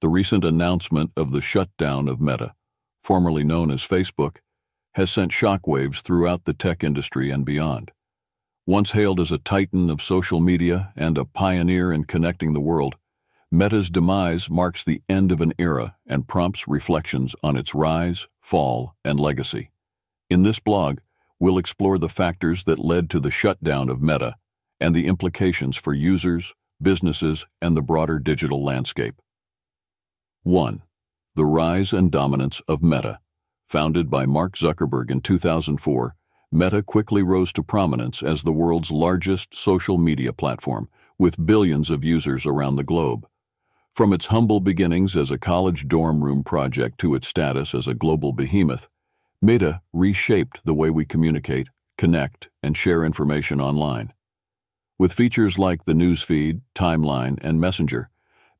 The recent announcement of the shutdown of Meta, formerly known as Facebook, has sent shockwaves throughout the tech industry and beyond. Once hailed as a titan of social media and a pioneer in connecting the world, Meta's demise marks the end of an era and prompts reflections on its rise, fall, and legacy. In this blog, we'll explore the factors that led to the shutdown of Meta and the implications for users, businesses, and the broader digital landscape. 1. The Rise and Dominance of Meta. Founded by Mark Zuckerberg in 2004, Meta quickly rose to prominence as the world's largest social media platform, with billions of users around the globe. From its humble beginnings as a college dorm room project to its status as a global behemoth, Meta reshaped the way we communicate, connect, and share information online. With features like the newsfeed, timeline, and messenger,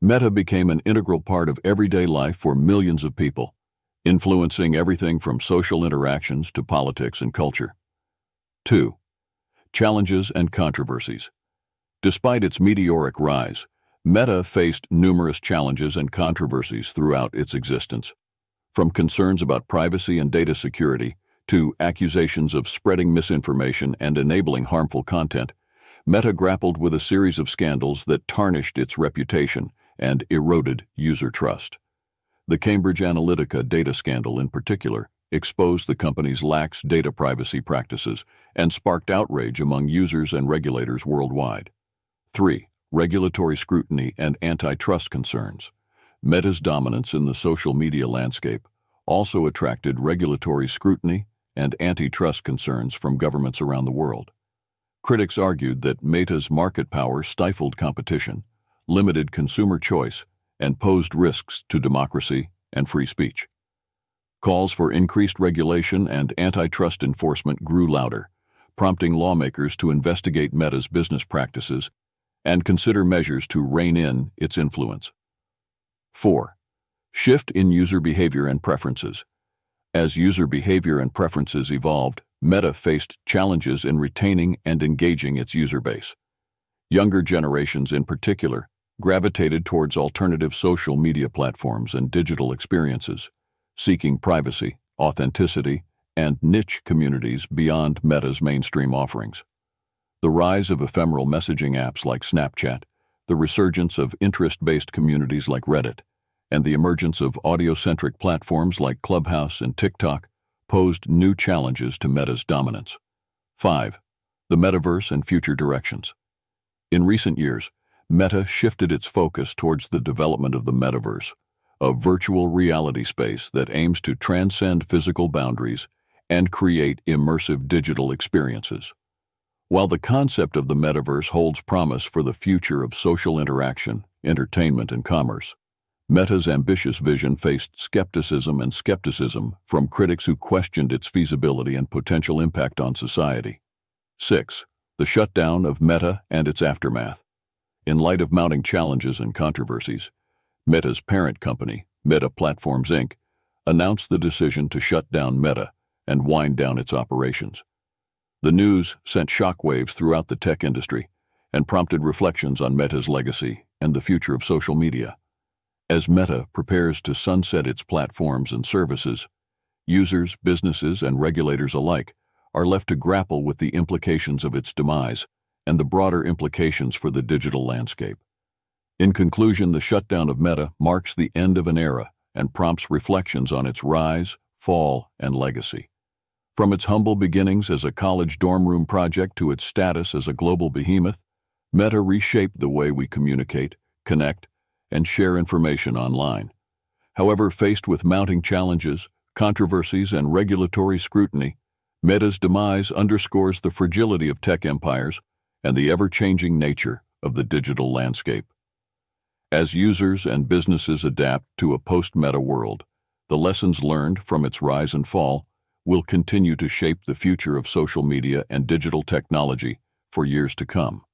Meta became an integral part of everyday life for millions of people, influencing everything from social interactions to politics and culture. 2. Challenges and controversies. Despite its meteoric rise, Meta faced numerous challenges and controversies throughout its existence. From concerns about privacy and data security to accusations of spreading misinformation and enabling harmful content, Meta grappled with a series of scandals that tarnished its reputation and eroded user trust. The Cambridge Analytica data scandal, in particular, exposed the company's lax data privacy practices and sparked outrage among users and regulators worldwide. 3 regulatory scrutiny, and antitrust concerns. Meta's dominance in the social media landscape also attracted regulatory scrutiny and antitrust concerns from governments around the world. Critics argued that Meta's market power stifled competition, limited consumer choice, and posed risks to democracy and free speech. Calls for increased regulation and antitrust enforcement grew louder, prompting lawmakers to investigate Meta's business practices and consider measures to rein in its influence. 4. Shift in user behavior and preferences. As user behavior and preferences evolved, Meta faced challenges in retaining and engaging its user base. Younger generations in particular gravitated towards alternative social media platforms and digital experiences, seeking privacy, authenticity, and niche communities beyond Meta's mainstream offerings. The rise of ephemeral messaging apps like Snapchat, the resurgence of interest-based communities like Reddit, and the emergence of audio-centric platforms like Clubhouse and TikTok posed new challenges to Meta's dominance. 5. The Metaverse and Future Directions In recent years, Meta shifted its focus towards the development of the Metaverse, a virtual reality space that aims to transcend physical boundaries and create immersive digital experiences. While the concept of the metaverse holds promise for the future of social interaction, entertainment, and commerce, Meta's ambitious vision faced skepticism and skepticism from critics who questioned its feasibility and potential impact on society. 6. The shutdown of Meta and its aftermath. In light of mounting challenges and controversies, Meta's parent company, Meta Platforms Inc., announced the decision to shut down Meta and wind down its operations. The news sent shockwaves throughout the tech industry and prompted reflections on Meta's legacy and the future of social media. As Meta prepares to sunset its platforms and services, users, businesses, and regulators alike are left to grapple with the implications of its demise and the broader implications for the digital landscape. In conclusion, the shutdown of Meta marks the end of an era and prompts reflections on its rise, fall, and legacy. From its humble beginnings as a college dorm room project to its status as a global behemoth, Meta reshaped the way we communicate, connect, and share information online. However, faced with mounting challenges, controversies, and regulatory scrutiny, Meta's demise underscores the fragility of tech empires and the ever-changing nature of the digital landscape. As users and businesses adapt to a post-Meta world, the lessons learned from its rise and fall will continue to shape the future of social media and digital technology for years to come.